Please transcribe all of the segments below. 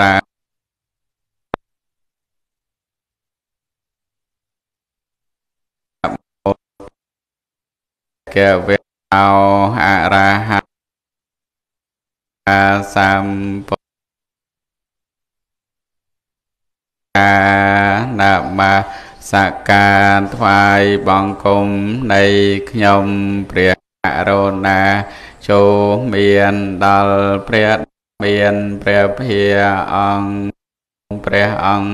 រាកវេអោអរហៈសម្ពុកានមសការថ្វាយបង្គំនៃខ្ញុំព្រះករុណាចូលមានដល់ព្រះ មានព្រះភាអង្គព្រះអង្គ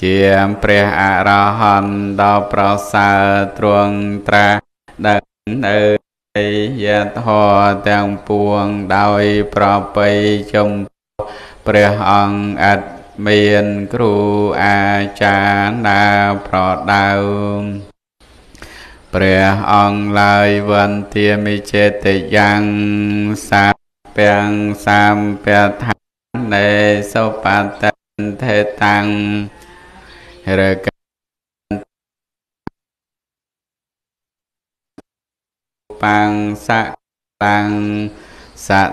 ជាព្រះអរហន្តដ៏ប្រសើរទ្រង់ត្រាស់ដឹកនៅយធម៌ទាំងពួងដោយប្របីចំព្រះអង្គអត់មានគ្រូអាចារ្យណាប្រដៅព្រះអង្គឡើយវន្ទាមិចេតយ៉ាងសា ពាំងសំពថានេសុបតន្តេតាំងរកបាំងសៈតាំងសៈ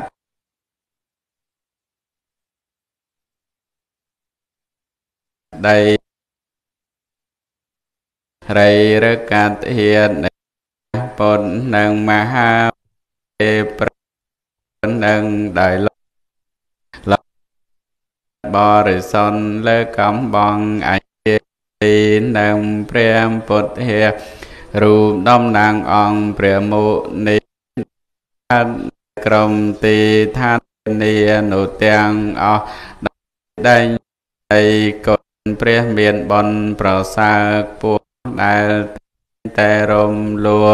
ដីរីរកធានពុននឹងមហាទេប្រ នឹងដោយលបរិសុនលើកំបងអជាទីនឹងព្រះពុទ្ធិរូបតំណាងអង្គព្រះមុនីក្រុមទីឋានានុទាំងអស់ដែងឯកុព្រះមានបនប្រសើរពួកដែលតែរំលួ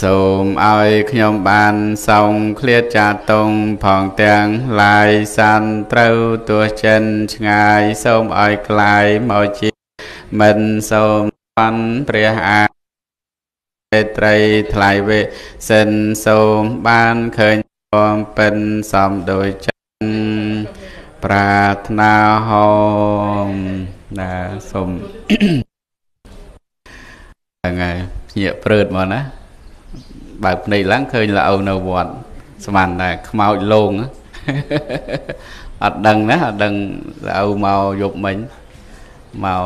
សូមឲ្យខ្ញុំបានសងឃ្លាតចាតងផងទាំងឡាយសានត្រូវទោះចិនឆ្ងាយសូមឲ្យคลายមកជាមិនសូមបានព្រះអាទេត្រីថ្លៃវេសិនសូមបានឃើញបំពេញសំដោយចិនប្រាថ្នាហោមណាសូមហ្នឹងហើយភ្ញាក់ព្រឺតមកណា បើកភ្នែកឡើងឃើញល្អនៅវត្តស្មានតែខ្មោចលងអត់ដឹងណាអត់ដឹងល្អមកយប់មិញមក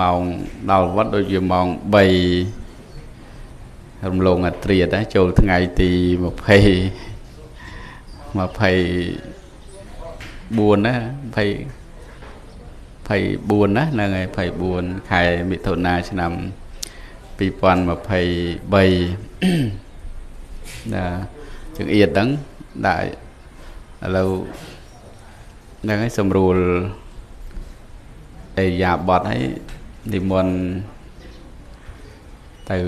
ម៉ោងដល់វត្តដូចជាម៉ោង3រំលងអត្រាតចូលថ្ងៃទី20 20 4ណា20 24ណាហ្នឹងហើយ24ខែមិថុនាឆ្នាំ2023 ណាជើងអៀតហ្នឹងដាក់ឥឡូវហ្នឹងហើយសម្រួលអេយ៉ាបតហើយនិមន្តទៅ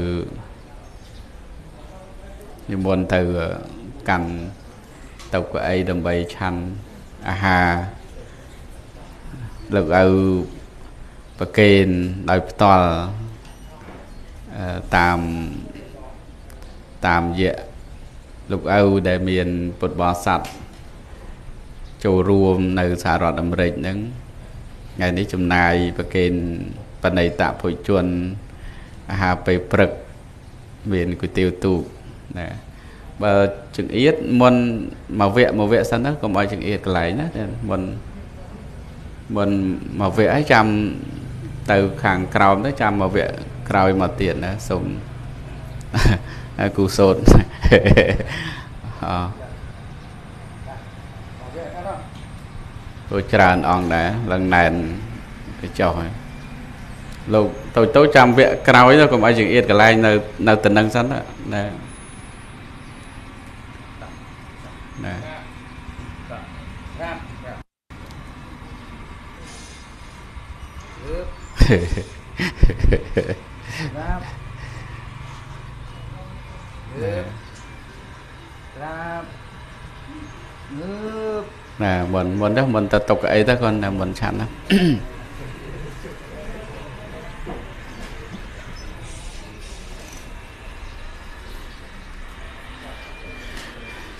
និមន្តទៅកាន់ទៅកៅអីដើម្បីឆាន់អាហារលោកឪប្រគេនដោយផ្ទាល់តាមតាមរយៈ លោកឪដែលមានពុទ្ធបរិស័ទចូលរួមនៅសហរដ្ឋអាមេរិកហ្នឹងថ្ងៃនេះចំណាយប្រគេនបណិតភុជនអាហារពេលព្រឹកមានគុយទាវទូកណាបើចង្អៀតមុនមួយវគ្គមួយវគ្គសិនទៅកុំឲ្យចង្អៀតកន្លែងណាមុនមុនមួយវគ្គឲ្យចាំទៅខាងក្រោមទៅចាំមួយវគ្គក្រោយមកទៀតណាសូមគូសោតអ tôi tràn ông đã lần này cái chồng ấy លោកតូចតូចចាំវគ្គក្រោយទៅកុំឲ្យយើងអៀតកន្លែងនៅនៅតំណឹងសិនណាណាណាណាណា ក្រាបងើបណាមិនមិនទៅមិនទៅຕົកអីទៅគាត់តែមិនឆាន់ណា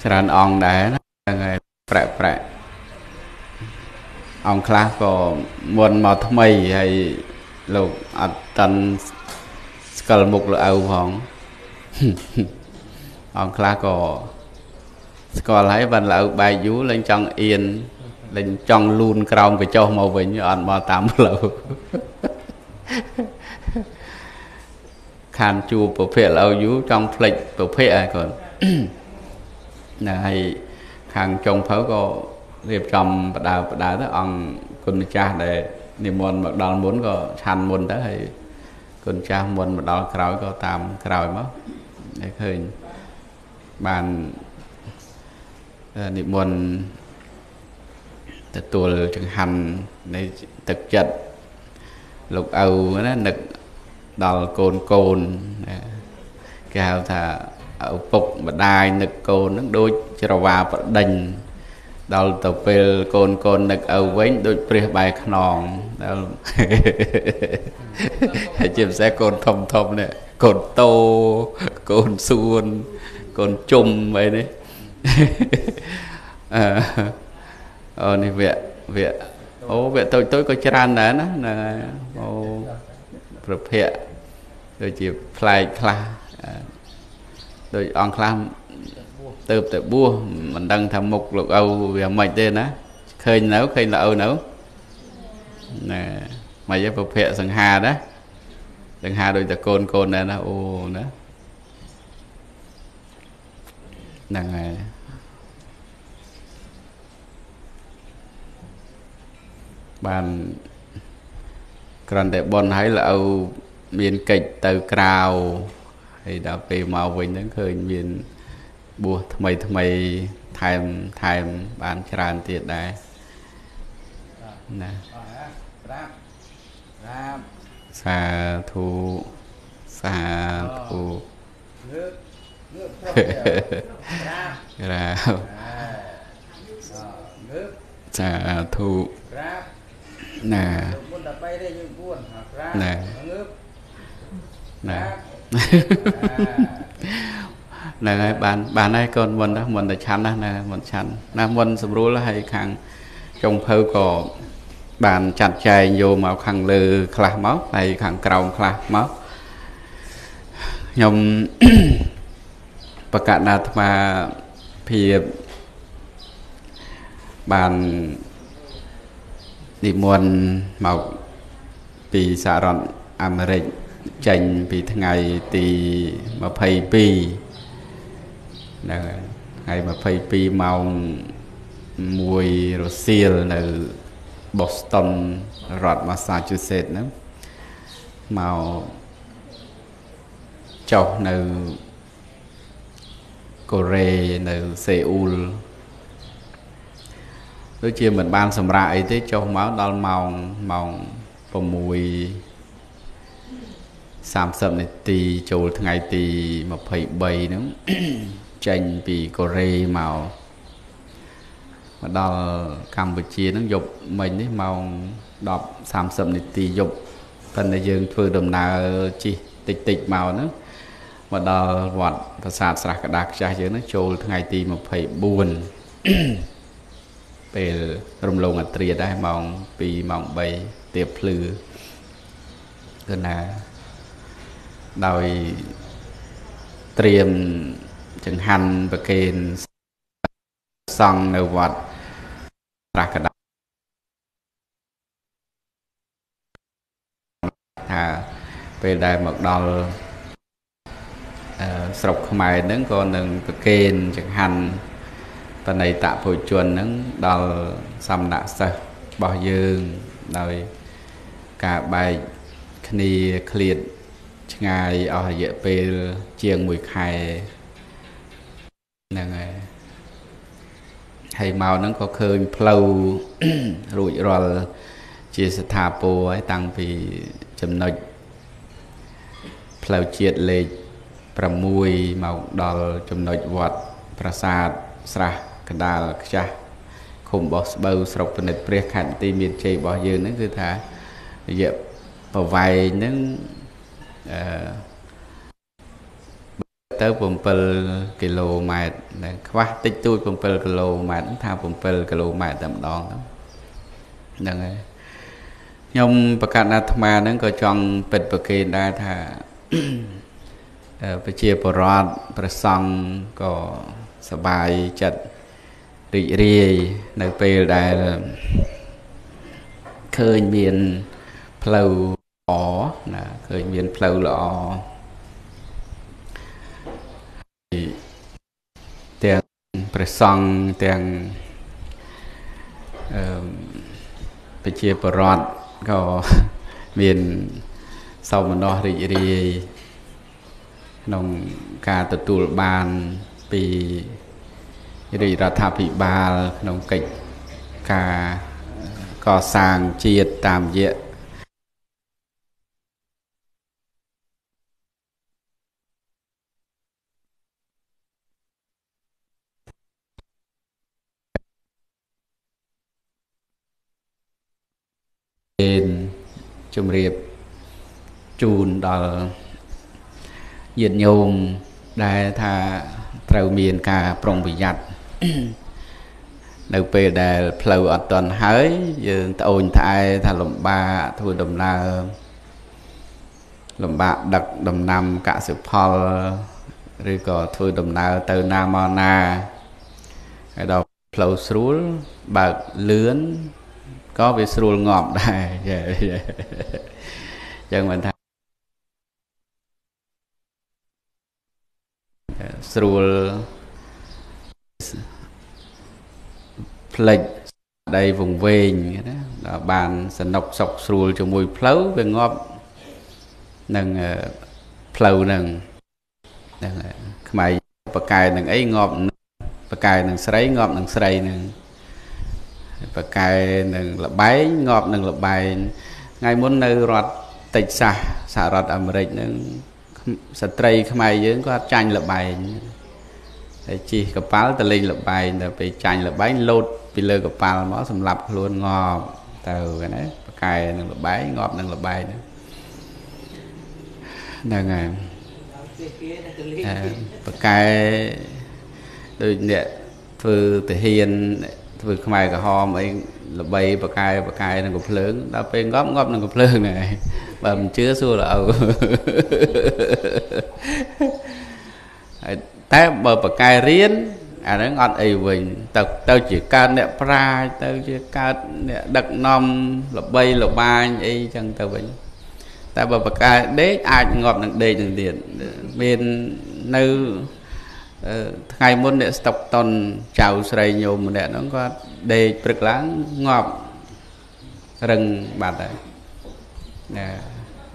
ច្រើនអង្គដែរហ្នឹងហើយប្រាក់ប្រាក់អង្គខ្លះក៏មុនមកថ្មីហើយលោកអត់តាន់ស្គាល់មុខលោកឪផងអង្គខ្លះក៏ ស្គាល់ហើយបានលើបែកយូរលេងចង់អៀនលេងចង់លូនក្រោមកញ្ចុះមកវិញអត់មកតាមផ្លូវខានជួប្រភេទឡៅយូរចង់ផ្លិចប្រភេទហើយកូនណាហើយខាងចុងភៅក៏រៀបចំបដៅបដៅទៅអង្គគុណម្ចាស់ដែលនិមន្តមកដល់មុនក៏ឆាន់មុនទៅហើយគុណចាស់មុនមកដល់ក្រោយក៏តាមក្រោយមក để ឃើញបាន និមន្តទទួលចង្ហាន់នៃទឹកចិត្តលោកឪណានឹកដល់កូនកូនគេហៅថាឪពុកម្ដាយនឹកកូននឹងដូចច្រវាប្រដេញដល់ទៅពេលកូនកូននឹកឪវិញដូចព្រះបែរខ្នងដល់ហើយជាពិសេសកូនធំធំនេះកូនតោកូនសួនកូនជុំអីនេះ អឺអូនេះវគ្គវគ្គអូវគ្គតូចតូចក៏ច្រើនដែរណាហ្នឹងហើយអូប្រភេទដូចជាផ្លែកខ្លះដូចអង្គខ្លះទៅទៅបួសមិនដឹងថាមុខលោកឪវាមិនទេណាឃើញនៅឃើញលោកឪនៅណាមិនឯប្រភេទសង្ហាណាសង្ហាដូចតែកូនកូនដែរណាអូណា ហ្នឹងហើយបានគ្រាន់តែបនឲ្យលឪមានកិច្ចទៅក្រៅហើយដល់ពេលមកវិញហ្នឹងឃើញមានបួសថ្មីថ្មីថែមថែមបានច្រើនទៀតដែរណាក្រាបក្រាបសាធុសាធុលើកលើ កក្រាបក្រាបលើកសាធុក្រាបណាមុន13ទេយើង4ក្រាបណាងើបណាហ្នឹងហើយបានបានហើយកូនមុនណាមុនតែឆាន់ណាណាមុនឆាន់ណាមុនស្រួលហើយខាងចុងភៅក៏បានចាត់ចែងយកមកខាងលើខ្លះមកហើយខាងក្រោមខ្លះមកខ្ញុំ បកណ្ដាអាត្មាភាពបាននិមន្តមកពីសហរដ្ឋអាមេរិកចេញពីថ្ងៃទី22ហ្នឹងហើយ22ម៉ោង1រសៀលនៅ Boston រដ្ឋ Massachusetts ហ្នឹងមកចុះនៅ កូរ៉េនៅសេអ៊ូលដូចជាមិនបានសម្រាប់អីទេចុះមកដល់ម៉ោងម៉ោង6 30នាទីចូលថ្ងៃទី23ហ្នឹងចេញពីកូរ៉េមកមកដល់កម្ពុជាហ្នឹងយប់មិញនេះម៉ោង10 30នាទីយប់ប៉ុន្តែយើងធ្វើដំណើរជិះតិចតិចមកហ្នឹង មកដល់វត្តប្រាសាទស្រះកដាខ្ចាស់យើងហ្នឹងចូលថ្ងៃទី24ពេលរំលងអត្រាដែរម៉ោង2ម៉ោង3ទៀបភ្លឺគឺណាដោយត្រៀមចង្ហាន់ប្រគេនសង់នៅវត្តប្រាកដថាពេលដែលមកដល់ ស្រុកខ្មែរហ្នឹងក៏នឹងប្រគេនចង្ហាន់បណៃតពុជនហ្នឹងដល់សំណាក់សិស្សរបស់យើងដោយការបែកគ្នាឃ្លាតឆ្ងាយអស់រយៈពេលជាង1ខែហ្នឹងហើយហើយមកហ្នឹងក៏ឃើញផ្លូវរួចរាល់ជាស្ថាពរហើយតាំងពីចំណុចផ្លូវជាតិលេខ 6មកដល់ចំណុចវត្តប្រាសាទស្រះកដាលខ្ចាស់ឃុំបោះស្បូវស្រុកពនិតព្រះខណ្ឌទីមានជ័យរបស់យើងហ្នឹងគឺថារយៈប្រវែងហ្នឹងអឺទៅ7គីឡូម៉ែត្រខ្វះតិចតួច7គីឡូម៉ែត្រថា7គីឡូម៉ែត្រតែម្ដងហ្នឹងហើយខ្ញុំប្រកាសអាត្មាហ្នឹងក៏ចង់ពិតប្រកេនដែរថា ប្រជាបរតព្រះសង្ឃក៏សបាយចិត្តរីករាយនៅពេលដែលឃើញមានផ្លូវល្អណាឃើញមានផ្លូវល្អទាំងព្រះសង្ឃទាំងអឺប្រជាបរតក៏មានសោមនស្សរីករាយ ក្នុងការទទួលបានពីរាជរដ្ឋាភិបាលក្នុងកិច្ចការកសាងជាតិតាមរយៈជំរាបជូនដល់ ញាតិញោមដែលថាត្រូវមានការប្រុងប្រយ័ត្ននៅពេលដែលផ្លូវអត់ទាន់ហើយ យើងត្អូញត្អែថាលំបាកធ្វើដំណើរលំបាកដឹកដំណាំកសិផលឬក៏ធ្វើដំណើរទៅណាមកណាហើយដល់ផ្លូវស្រួលបើកលឿនក៏វាស្រួលងាប់ដែរចឹងមិនថា ស្រួលផ្លេចដីវងវែងណាដល់បានសនុកសុកស្រួលជាមួយផ្លូវវាងាប់នឹងផ្លូវនឹងហ្នឹងខ្មៃបកែនឹងអីងាប់បកែនឹងស្រីងាប់នឹងស្រីនឹងបកែនឹងលបែងងាប់នឹងលបែងថ្ងៃមុននៅរដ្ឋតិចសាសសហរដ្ឋអាមេរិកនឹង ស្ត្រីខ្មែរយើងគាត់ចាញ់លបែងហើយជិះកប៉ាល់ទៅលេងលបែងដល់ពេលចាញ់លបែងលោតពីលើកប៉ាល់មកសម្រាប់ខ្លួនងាប់ទៅណាប្រកែនឹងលបែងងាប់នឹងលបែងហ្នឹងហើយប្រកែដូចអ្នកធ្វើទាហាន ធ្វើខ្មែរក្រហមអីល្បីបកាយបកាយនឹងកំភ្លើងដល់ពេលងាប់ងាប់នឹងកំភ្លើងហ្នឹងហើយបើមិនជឿសួរល្អៅហើយតែបើបកាយរៀនអាហ្នឹងអត់អីវិញទៅទៅជាកើតអ្នកប្រាជ្ញទៅជាកើតអ្នកដឹកនាំល្បីល្បាញអីចឹងទៅវិញតែបើបកាយដេកអាចងាប់នឹងដេកនឹងទៀតមាននៅ ថ្ងៃមុនអ្នកស្តុកតនចៅស្រីញោមម្នាក់ហ្នឹងគាត់ដេកព្រឹកឡើងងាប់រឹងបាត់ហើយណា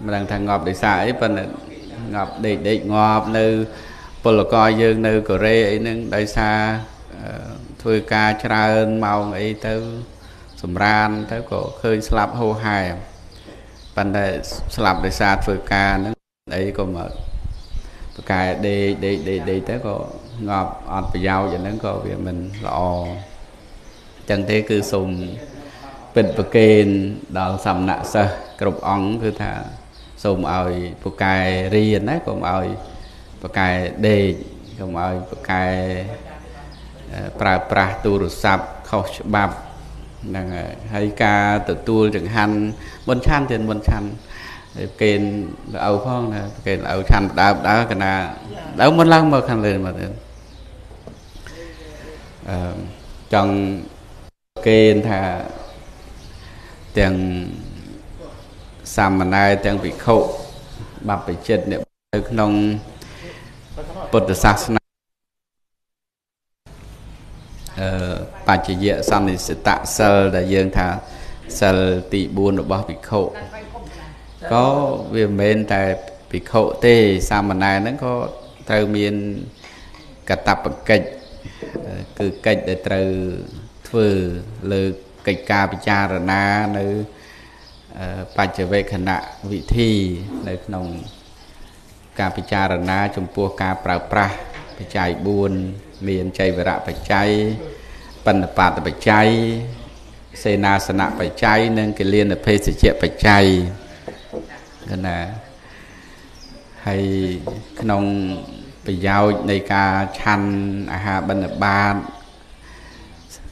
មិនដឹងថាងាប់ដោយសារអីប៉ុន្តែងាប់ដេកដេកងាប់នៅពលករយើងនៅកូរ៉េអីហ្នឹងដោយសារធ្វើការច្រើនម៉ោងអីទៅសម្រានទៅក៏ឃើញស្លាប់ហូរហែប៉ុន្តែស្លាប់ដោយសារធ្វើការហ្នឹងអីក៏មក ប្រកែដេកដេកដេកដេកទៅក៏ងាប់អត់ប្រយោជន៍អាហ្នឹងក៏វាមិនល្អចឹងទេគឺសូមពិតប្រកេនដល់សំណាក់សិស្សគ្រប់អង្គគឺថាសូមឲ្យពូកែរៀនណាកុំឲ្យពូកែដេកកុំឲ្យពូកែប្រើប្រាស់ទូរស័ព្ទខុសច្បាប់ហ្នឹងហើយហើយការទទួលចង្ហាន់មុនឆាន់ទៀតមុនឆាន់ ហើយកេនល្អផងណាកេនល្អឆាន់ដើបដើកណាដើមុនឡើងមកខាងលើមកទៀតអឺចង់គេថាទាំងសាមណេរទាំងភិក្ខុបព្វជិតអ្នកនៅក្នុងពុទ្ធសាសនាអឺបច្ចយៈសន្និសិតសិលដែលយើងថាសិលទី4របស់ភិក្ខុ ក៏វាមិនមែនតែភិក្ខុទេសាមណេរហ្នឹងក៏ត្រូវមានកតបកិច្ចគឺកិច្ចដែលត្រូវធ្វើលើកិច្ចការពិចារណានៅបច្ចវេខណៈវិធីនៅក្នុងការពិចារណាចំពោះការប្រើប្រាស់បច្ច័យ4មានចៃវរៈបច្ច័យបណ្ឌបាតបច្ច័យសេនាសនៈបច្ច័យនិងកិលានភេសជ្ជៈបច្ច័យ កណាហើយក្នុងប្រយោជន៍នៃការឆាន់អាហារបណ្ឌបាត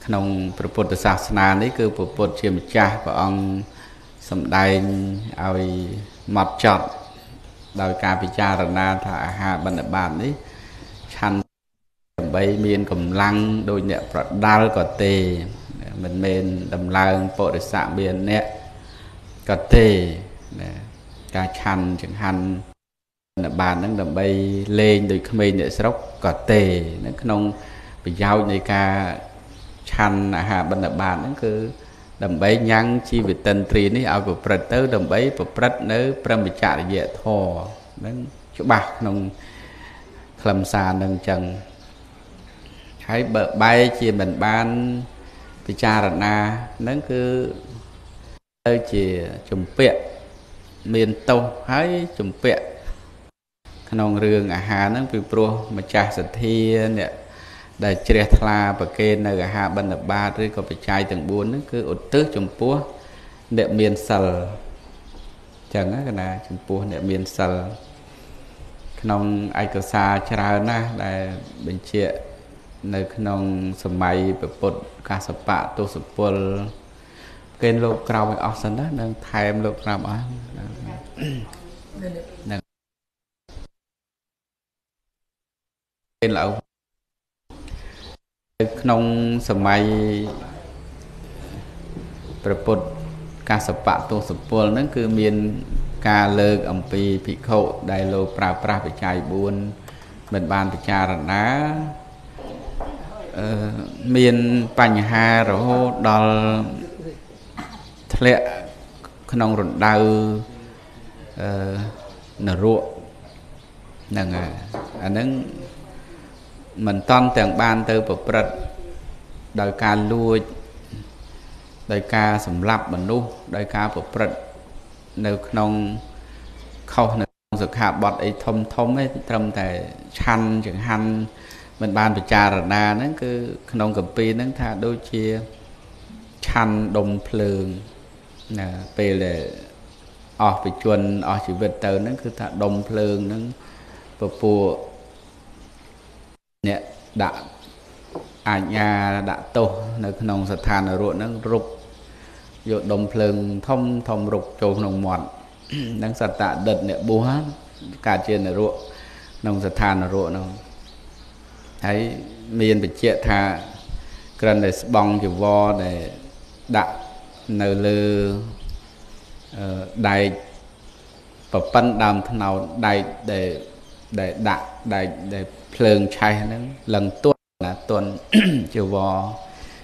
ក្នុងព្រះពុទ្ធសាសនានេះគឺព្រះពុទ្ធជាម្ចាស់ព្រះអង្គសម្ដែងឲ្យម៉ត់ចត់ដោយការពិចារណាថាអាហារបណ្ឌបាតនេះឆាន់ដើម្បីមានកម្លាំងដោយអ្នកប្រដាល់ក៏ទេមិនមែនដំឡើងពុរិស័កមានអ្នកក៏ទេណា ការឆាន់ចង្ហាន់បានហ្នឹងដើម្បីលេងដោយក្មេងអ្នកស្រុកក៏ទេនៅក្នុងប្រយោជន៍នៃការឆាន់អាហារបិណ្ឌបាតហ្នឹងគឺដើម្បីញ៉ាំងជីវិតិនត្រីនេះឲ្យប្រព្រឹត្តទៅ ដើម្បីប្រព្រឹត្តនៅ ព្រមចរិយធម៌ហ្នឹងច្បាស់ក្នុងខ្លឹមសារនឹងអញ្ចឹងហើយបើបែជាមិនបានពិចារណាហ្នឹងគឺទៅជាជំពាក់ មានទោសហើយជំពាក់ក្នុងរឿងអាហារហ្នឹងពីព្រោះម្ចាស់សទ្ធាអ្នកដែលជ្រះថ្លាប្រគេននៅអាហារបិណ្ឌបាតឬក៏បច្ច័យទាំង4ហ្នឹងគឺឧទ្ទិសចំពោះអ្នកមានសិលចឹងណាណាចំពោះអ្នកមានសិលក្នុងឯកសារច្រើនណាស់ដែលបញ្ជាក់នៅក្នុងសម័យពុទ្ធកាសបៈទសពល គេលោកក្រោមឲ្យអស់សិនណានឹងថែមលោកក្រោមអស់នឹងគេឡៅក្នុងសម័យព្រះពុទ្ធកាសបៈទសពលហ្នឹងគឺមានការលើកអំពីភិក្ខុដែលលោកប្រើប្រាស់បច្ច័យ4មិនបានពិចារណាអឺមានបញ្ហារហូតដល់ ធ្លាក់ក្នុងរណ្ដៅអឺនរកហ្នឹងហើយអាហ្នឹងមិនតន់ទាំងបានទៅប្រព្រឹត្តដោយការលួចដោយការសម្លាប់មនុស្សដោយការប្រព្រឹត្តនៅក្នុងខុសនៅសុខាបត់អីធំធំឯងត្រឹមតែឆាន់ចង្ហាន់មិនបានពិចារណាហ្នឹងគឺក្នុងកម្ពីហ្នឹងថាដូចជាឆាន់ដុំភ្លើង ណាពេលដែលអស់បជនអស់ជីវិតទៅហ្នឹងគឺថាដុំភ្លើងហ្នឹងពពួកអ្នកដាក់អាជ្ញាដាក់ទោសនៅក្នុងស្ថាននរកហ្នឹងរុកយកដុំភ្លើងធំធំរុកចូលក្នុងមាត់នឹងសត្តដិតអ្នកបួសកើតជានរកក្នុងស្ថាននរកហ្នឹងហើយមានបញ្ជាក់ថាក្រិនតែស្បង់ចវរដែលដាក់ នៅលើដែកប្រប៉ិនដើមថ្នោតដែកដែលដែលដាក់ដែកដែលភ្លើងឆេះហ្នឹងលឹងទន់ណាទន់ចវរ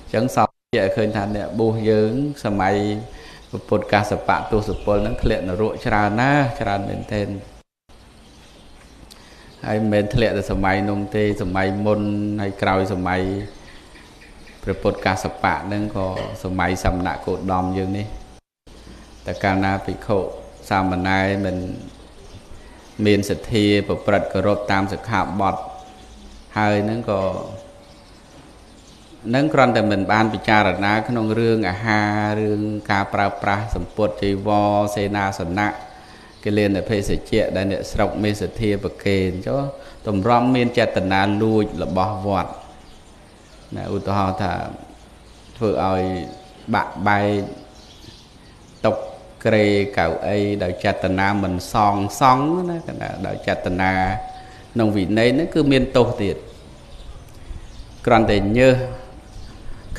អញ្ចឹងសោជាឃើញថាអ្នកបួសយើង សម័យពុទ្ធកាសបៈទសពលហ្នឹងធ្លាក់នរកច្រើនណាស់ច្រើនមែនទែនហើយមិនមែនធ្លាក់តែសម័យនោះទេសម័យមុនហើយក្រោយសម័យ ព្រះពុទ្ធកាសបៈហ្នឹងក៏សម័យសមណៈគោតមយើងនេះតែកាលណាភិក្ខុសាមណេរមិនមានសទ្ធាប្រព្រឹត្តគោរពតាមសិក្ខាបទហើយហ្នឹងក៏នឹងគ្រាន់តែមិនបានពិចារណាក្នុងរឿងអាហាររឿងការប្រើប្រាស់សម្ពុតជីវរសេនាសនៈកិលេនភេសជ្ជៈដែលអ្នកស្រុកមេសធាប្រកេនចុះតម្រាំមានចេតនាលួចរបស់វត្ត ណាឧទាហរណ៍ថាធ្វើឲ្យបាក់បែកតុកក្រេកៅអីដោយចេតនាមិនសងសងណាកណ្ដាដោយចេតនាក្នុងវិន័យហ្នឹងគឺមានទោសទៀតគ្រាន់តែញើស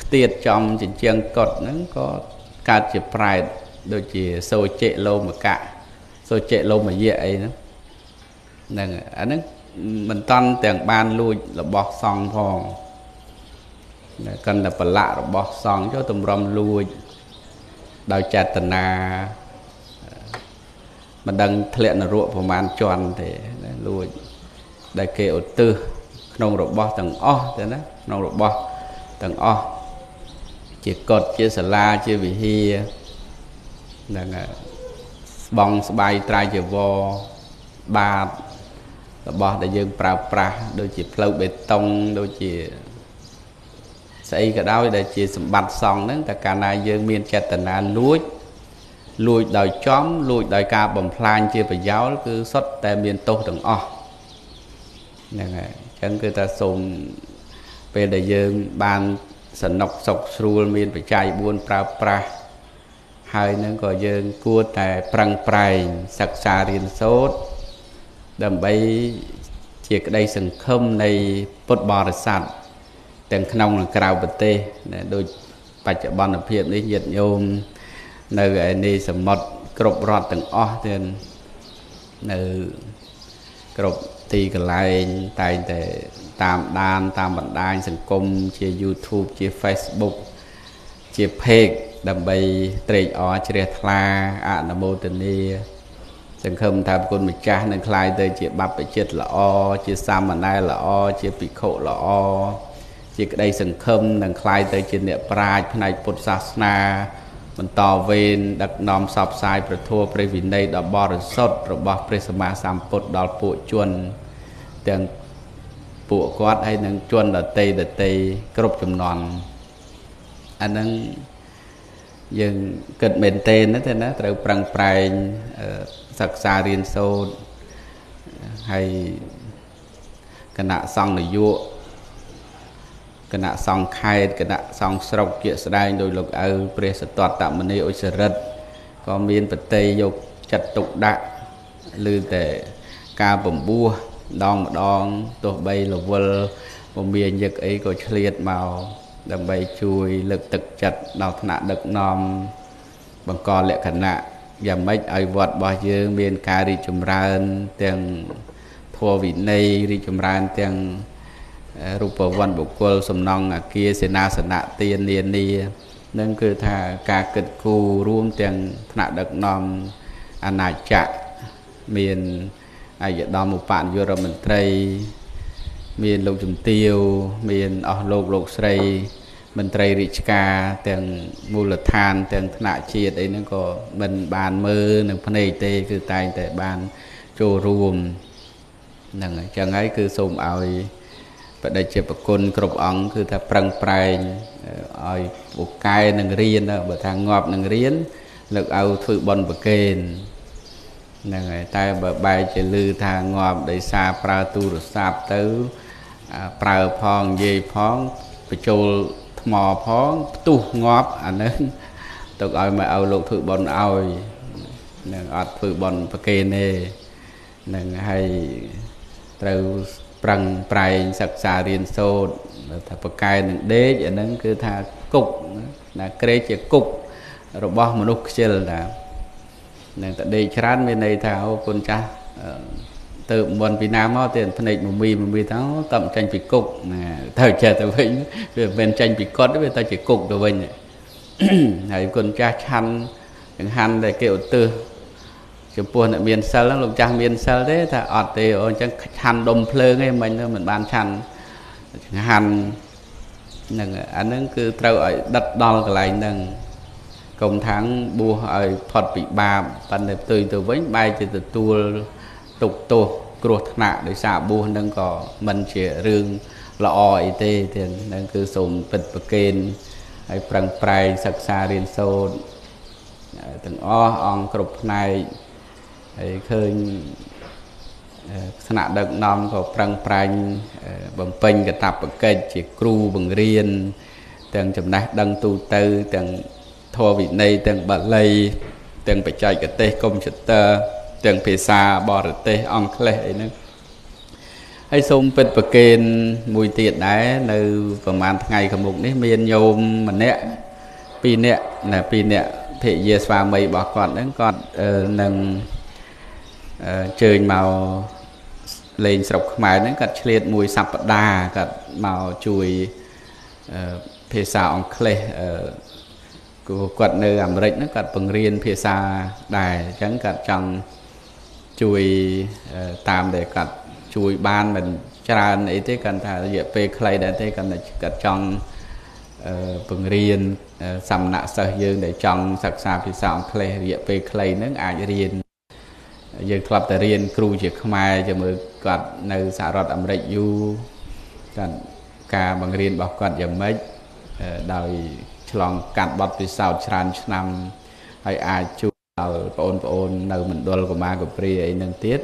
ខ្ទៀតចំចិញ្ចៀងកត់ហ្នឹងក៏កើតជាប្រែតដូចជាសូជិលោមកៈសូជិលោមយៈអីហ្នឹងហ្នឹងអាហ្នឹងមិនតន់ទាំងបានលួចរបស់សង្ឃផង កាន់តែប្រឡាក់របស់សង្ឃចុះតម្រុំលួចដោយចេតនាមិនដឹងធ្លាក់នរកប្រមាណជាន់ទេលួចដែលគេឧទ្ទិសក្នុងរបស់ទាំងអស់ទៅណាក្នុងរបស់ទាំងអស់ជាកត់ជាសាលាជាវិហារហ្នឹងស្បងស្បៃត្រៃជីវរបាតរបស់ដែលយើងប្រើប្រាស់ដូចជាផ្លូវបេតុងដូចជា ស្អីក៏ដោយដែលជាសម្បត្តិសង់ហ្នឹងតែកាលណាយើងមានចេតនាលួចលួចដោយចំលួចដោយការបំផ្លាញជាប្រយោលគឺសុទ្ធតែមានទោសទាំងអស់ហ្នឹងហើយអញ្ចឹងគឺថាសូមពេលដែលយើងបានសនុកសុខស្រួលមានបច្ច័យ4ប្រើប្រាស់ហើយនឹងក៏យើងគួរតែប្រឹងប្រែងសិក្សារៀនសូត្រដើម្បីជាក្តីសង្ឃឹមនៃពុទ្ធបរិស័ទ ទាំងក្នុងនិងក្រៅប្រទេសដូចបច្ចុប្បន្នភាពនេះញាតិញោមនៅឯនីសមុទ្រគ្រប់រដ្ឋទាំងអស់ទាំងនៅគ្រប់ទីកន្លែងតែងតែតាមដានតាមបណ្ដាញសង្គមជា YouTube ជា Facebook ជា Page ដើម្បីត្រេកអរជ្រះថ្លាអនុមោទនាសង្ឃឹមថាគុណម្ចាស់នឹងក្លាយទៅជាបព្វជិតល្អជាសាមណេរល្អជាភិក្ខុល្អ ជាក្តីសង្ឃឹមនឹងคล้ายទៅជាអ្នកប្រាជ្ញផ្នែកពុទ្ធសាសនាបន្តវេនដឹកនាំសពផ្សាយប្រធัวព្រះវិន័យដ៏បរិសុទ្ធរបស់ព្រះសម្មាសម្ពុទ្ធដល់ពួកជនទាំងពួកគាត់ហើយនឹងជនដតីដតីគ្រប់ចំនួនអាហ្នឹងយើងគិតមែនទេណាទេណាត្រូវប្រឹងប្រែងសិក្សារៀនសូត្រហើយគណៈសង្ឃនយោ គណៈសង្ឃខេត្តគណៈសង្ឃស្រុកជាស្ដែងដោយលោកឪព្រះសតតមនីអុសរិទ្ធក៏មានបតីយកចិត្តទុកដាក់ឬតែការបំពោះដងម្ដងទោះបីរវល់ពមាញឹកអីក៏ឆ្លៀតមកដើម្បីជួយលើកទឹកចិត្តដល់ថ្នាក់ដឹកនាំបង្កលក្ខណៈយ៉ាងម៉េចឲ្យវត្តរបស់យើងមានការរីកចម្រើនទាំងធម៌វិន័យរីកចម្រើនទាំង រូបវ័ន្តបុគ្គលសំណង់អាគារសេនាសនៈទាននានានឹងគឺថាការគិតគូររួមទាំងថ្នាក់ដឹកនាំអាណាចក្រមានអាយដាមឧបនាយករដ្ឋមន្ត្រី មានលោកជំទាវមានអស់លោកលោកស្រីមន្ត្រីរាជការទាំងមូលដ្ឋាន ទាំងថ្នាក់ជាតិអីហ្នឹងក៏មិនបានមើលនឹងភ្នែកទេ គឺតែងតែបានចូលរួមហ្នឹងហើយចឹងហើយគឺសូមឲ្យ បដិជាប្រគុណគ្រប់អង្គគឺថាប្រឹងប្រែងឲ្យពូកែនឹងរៀនបើថាងាប់នឹងរៀនលើកឲ្យធ្វើបន់ប្រកេនហ្នឹងហើយតែបើបែរជាលឺថាងាប់ដោយសារប្រើទូរស័ព្ទទៅប្រើផងនិយាយផងបញ្ចូលថ្មផងផ្ទុះងាប់អានឹងទុកឲ្យមកឲ្យលោកធ្វើបន់ឲ្យនឹងអត់ធ្វើបន់ប្រគេនទេនឹងឲ្យត្រូវ ប្រឹងប្រែងសិក្សារៀនសូត្រថាប្រកែនឹងដេកអានឹងគឺថាគុកណាក្រេកជាគុករបស់មនុស្សខ្ជិលតានឹងតែដេកច្រើនមានន័យថាអូគុណចាស់ទៅមុនពីណាមកទៀតភ្នែកមមីមមីថាតើចេញពីគុកណាទៅចេះទៅវិញវាមិនចេញពីកត់វាទៅជាគុកទៅវិញហើយគុណចាស់ឆាន់ចង្ហាន់ដែលគេឧទ្ទិស ចំពោះអ្នកមានសិលហ្នឹងលោកចាស់មានសិលទេថាអត់ទេអូអញ្ចឹងឆាន់ដុំភ្លើងឯងមិញមិនបានឆាន់ចង្ហាន់ហ្នឹងអាហ្នឹងគឺត្រូវឲ្យដិតដល់កន្លែងហ្នឹងកុំថាងបួសឲ្យផុតពីបាបប៉ុន្តែផ្ទុយទៅវិញបែរជាទទួលទុកទោសគ្រោះថ្នាក់ដោយសារបួសនឹងក៏មិនជារឿងល្អអីទេទៀតនឹងគឺសូមពិតប្រកេនហើយប្រឹងប្រែងសិក្សារៀនសូត្រទាំងអស់អង្គគ្រប់ផ្នែក ហើយឃើញស្នាក់ដឹកនាំក៏ប្រឹងប្រែងបំពេញកាតព្វកិច្ចជាគ្រូបង្រៀនទាំងចំណេះដឹងទូទៅទាំងធម៌វិន័យទាំងបាលី ទាំងបច្ចេកទេសកុំព្យូទ័រទាំងភាសាបរទេសអង់គ្លេសអីហ្នឹងហើយសូមពិតប្រកេនមួយទៀតដែរនៅប្រហែលថ្ងៃខាងមុខនេះមានញោមម្នាក់ពីរនាក់ណាពីរនាក់ភរិយាស្វាមីរបស់គាត់ហ្នឹងគាត់នឹងអឺ ជើញមកលេងស្រុកខ្មែរហ្នឹងគាត់ឆ្លៀតមួយសប្តាហ៍គាត់មកជួយភាសាអង់គ្លេសគាត់នៅអាមេរិកហ្នឹងគាត់បង្រៀនភាសាដែរអញ្ចឹងគាត់ចង់ជួយតាមដែលគាត់ជួយបានមិនច្រើនអីទេគាត់ថារយៈពេលខ្លីដែរទេគាត់គាត់ចង់បង្រៀនសំណាក់សិស្សយើងដែលចង់សិក្សាភាសាអង់គ្លេសរយៈពេលខ្លីហ្នឹងអាចរៀន យើងធ្លាប់តែរៀនគ្រូជាខ្មែរជាមួយគាត់នៅសហរដ្ឋអាមេរិកយូរគាត់ការបង្រៀនរបស់គាត់យ៉ាងម៉េចដោយឆ្លងកាត់បទពិសោធន៍ច្រើនឆ្នាំហើយអាចជួយដល់បងប្អូននៅមណ្ឌលកមាកព្រាអីហ្នឹងទៀត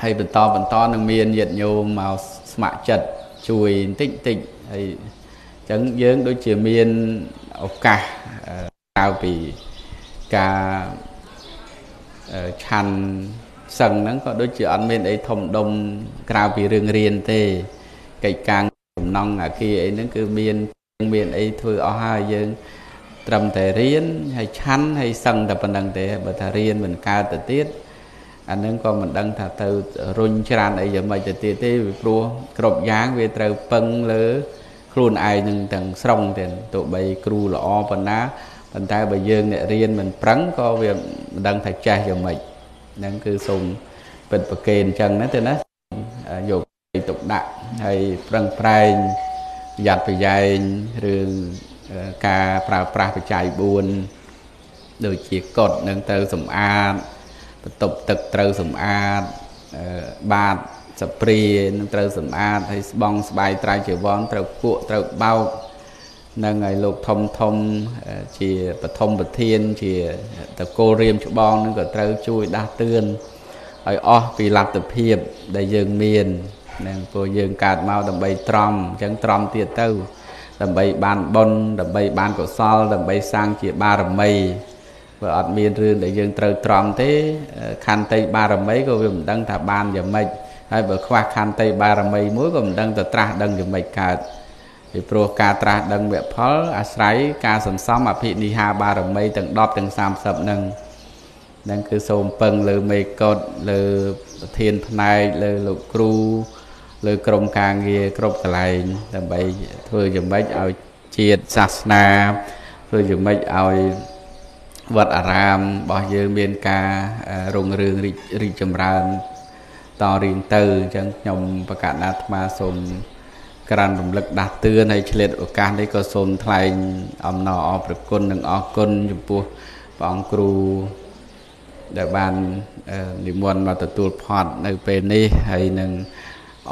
ហើយបន្តបន្តនឹងមានញាតិញោមមកស្ម័គ្រចិត្តជួយបន្តិចបន្តិចហើយអញ្ចឹងយើងដូចជាមានឱកាសក្រៅពីការ ឆាន់សឹងហ្នឹងក៏ដូចជាអត់មានអីធំដុំក្រៅពីរឿងរៀនទេកិច្ចការសំណង់អាគារអីហ្នឹងគឺមានមានអីធ្វើអស់ហើយយើងត្រឹមតែរៀនហើយឆាន់ហើយសឹងតែប៉ុណ្្នឹងទេបើថារៀនមិនកើតទៅទៀតអានឹងក៏មិនដឹងថាទៅរុញច្រានអីយ៉ាងម៉េចទៅទៀតទេព្រោះគ្រប់យ៉ាងវាត្រូវពឹងលើខ្លួនឯងនឹងទាំងស្រុងទៀតទោះបីគ្រូល្អប៉ុណ្ណា ប៉ុន្តែបើយើងអ្នករៀនមិនប្រឹងក៏វាមិនដឹងថាចេះយ៉ាងម៉េចហ្នឹងគឺសូមពិតប្រកេនអញ្ចឹងណាទេណាយកទុកដាក់ហើយប្រឹងប្រែងប្រយ័ត្នប្រយែងរឿងការប្រើប្រាស់បច្ច័យ4ដូចជាកត់នឹងទៅសម្អាតបន្ទប់ទឹកត្រូវសម្អាតបាតសព្រានឹងត្រូវសម្អាតហើយស្បង់ស្បែកត្រៃជីវរត្រូវគក់ត្រូវបោក នឹងឲ្យលោកធំធំជាបឋមប្រធាន ជាតកូលរៀមច្បងនឹងក៏ត្រូវជួយដាស់តឿនឲ្យអស់ពីលទ្ធភាពដែលយើងមាននឹងព្រោះយើងកើតមកដើម្បីត្រំអញ្ចឹងត្រំទៀតទៅ ដើម្បីបានបុណ្យដើម្បីបានកុសល ដើម្បីសាងជាបារមីបើអត់មានរឿងដែលយើងត្រូវត្រង់ទេខន្តីបារមីក៏វាមិនដឹងថាបានយ៉ាងម៉េចហើយបើខ្វះខន្តីបារមីមួយក៏មិនដឹងទៅត្រាស់ដឹងយ៉ាងម៉េចកើត ពីព្រោះការត្រាស់ដឹងវគ្គផលអាស្រ័យការសន្សំអភិនិហាបារមីទាំង10ទាំង30ហ្នឹងហ្នឹងគឺសូមពឹងលើមេកុដលើប្រធានផ្នែកលើលោកគ្រូលើក្រមការងារគ្រប់កន្លែងដើម្បីធ្វើយ៉ាងម៉េចឲ្យជាតិសាសនាធ្វើយ៉ាងម៉េចឲ្យវត្តអារាមរបស់យើងមានការរុងរឿងរីករីកចម្រើនតរៀងទៅអញ្ចឹងខ្ញុំបកណ្ដាអាត្មាសូម ក្រានរំលឹកដាស់តឿនហើយឆ្លៀតឱកាសនេះក៏សូមថ្លែងអំណរអរព្រគុណនិងអរគុណចំពោះព្រះអង្គគ្រូដែលបាននិមន្តមកទទួលផត់នៅពេលនេះហើយនឹង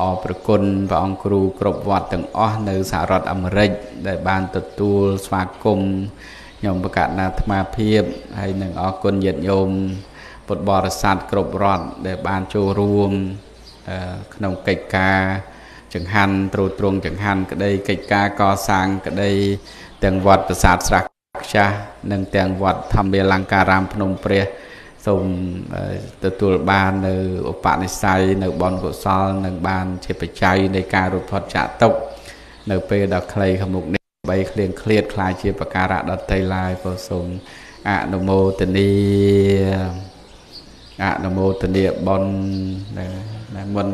អរព្រគុណព្រះអង្គគ្រូគ្រប់វត្តទាំងអស់នៅសហរដ្ឋអាមេរិកដែលបានទទួលស្វាគមន៍ខ្ញុំបកណ្ណាអាត្មាភាពហើយនឹងអរគុណញាតិញោមពុទ្ធបរិស័ទគ្រប់រដ្ឋដែលបានចូលរួមក្នុងកិច្ចការ ចង្ហាន់ត្រួតត្រងចង្ហាន់ក្តីកិច្ចការកសាងក្តីទាំងវត្តប្រាសាទស្រះខ្ចាស់និងទាំងវត្តធម្មាលង្ការាមភ្នំព្រះសូមទទួលបាននៅឧបនិស្ស័យនៅបនកុសលនឹងបានជាបច្ច័យនៃការរត់ផុតចាកទុកនៅពេលដ៏ខ្លីខាងមុខនេះបីឃ្លៀងឃ្លាតខ្លាចជាប្រការៈដតីឡាយក៏សូមអនុមោទនីអនុមោទនីបុណ្យណាមុន